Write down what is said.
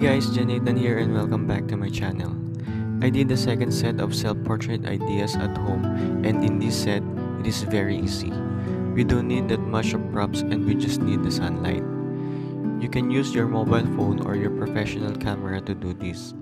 guys, Janathan here and welcome back to my channel. I did the second set of self-portrait ideas at home and in this set, it is very easy. We don't need that much of props and we just need the sunlight. You can use your mobile phone or your professional camera to do this.